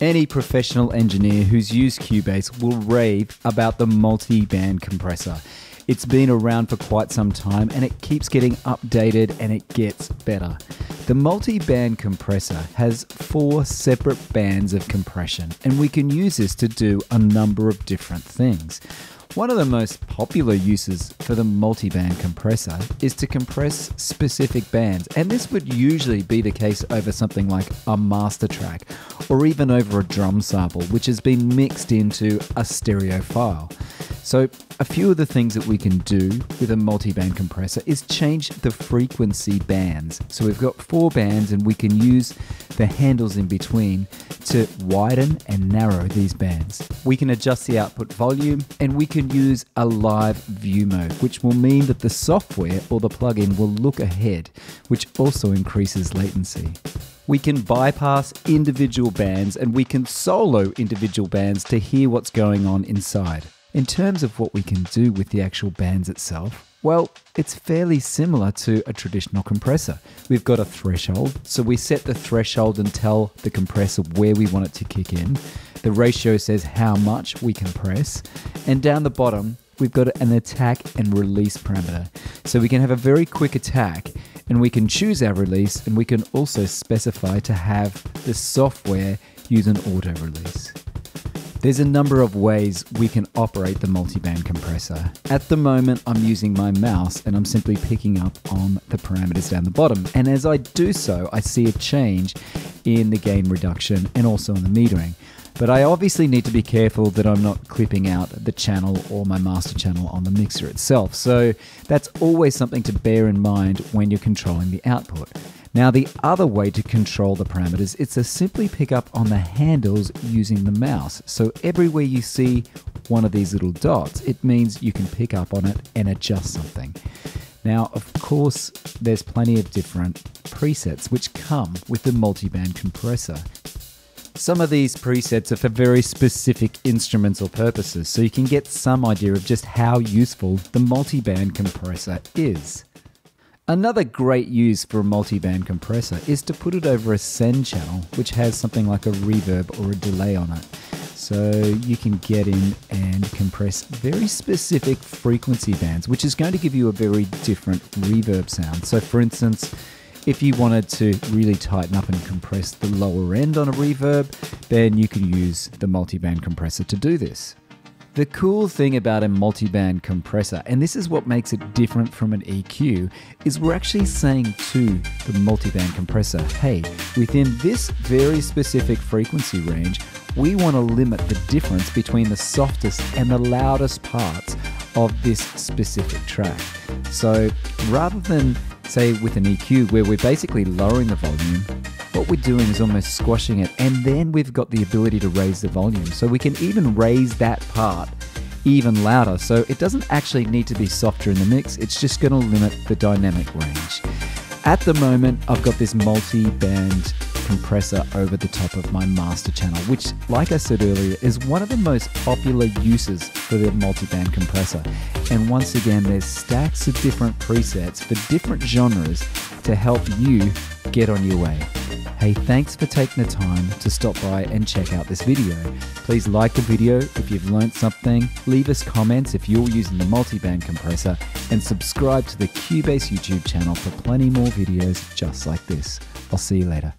Any professional engineer who's used Cubase will rave about the multi band compressor. It's been around for quite some time and it keeps getting updated and it gets better. The multi band compressor has four separate bands of compression, and we can use this to do a number of different things. One of the most popular uses for the multi-band compressor is to compress specific bands, and this would usually be the case over something like a master track or even over a drum sample which has been mixed into a stereo file. So, a few of the things that we can do with a multi-band compressor is change the frequency bands. So we've got four bands and we can use the handles in between to widen and narrow these bands. We can adjust the output volume and we can use a live view mode, which will mean that the software or the plugin will look ahead, which also increases latency. We can bypass individual bands and we can solo individual bands to hear what's going on inside. In terms of what we can do with the actual bands itself, well, it's fairly similar to a traditional compressor. We've got a threshold, so we set the threshold and tell the compressor where we want it to kick in. The ratio says how much we compress, and down the bottom, we've got an attack and release parameter. So we can have a very quick attack and we can choose our release and we can also specify to have the software use an auto release. There's a number of ways we can operate the multiband compressor. At the moment, I'm using my mouse and I'm simply picking up on the parameters down the bottom. And as I do so, I see a change in the gain reduction and also in the metering. But I obviously need to be careful that I'm not clipping out the channel or my master channel on the mixer itself. So that's always something to bear in mind when you're controlling the output. Now, the other way to control the parameters is to simply pick up on the handles using the mouse. So everywhere you see one of these little dots, it means you can pick up on it and adjust something. Now, of course, there's plenty of different presets which come with the multiband compressor. Some of these presets are for very specific instruments or purposes, so you can get some idea of just how useful the multiband compressor is. Another great use for a multi-band compressor is to put it over a send channel which has something like a reverb or a delay on it. So you can get in and compress very specific frequency bands, which is going to give you a very different reverb sound. So for instance, if you wanted to really tighten up and compress the lower end on a reverb, then you can use the multi-band compressor to do this. The cool thing about a multiband compressor, and this is what makes it different from an EQ, is we're actually saying to the multiband compressor, hey, within this very specific frequency range, we want to limit the difference between the softest and the loudest parts of this specific track. So rather than say with an EQ where we're basically lowering the volume, what we're doing is almost squashing it, and then we've got the ability to raise the volume. So we can even raise that part even louder. So it doesn't actually need to be softer in the mix, it's just going to limit the dynamic range. At the moment, I've got this multi band compressor over the top of my master channel, which, like I said earlier, is one of the most popular uses for the multi-band compressor. And once again, there's stacks of different presets for different genres to help you get on your way. Hey, thanks for taking the time to stop by and check out this video. Please like the video if you've learned something, leave us comments if you're using the multi-band compressor, and subscribe to the Cubase YouTube channel for plenty more videos just like this. I'll see you later.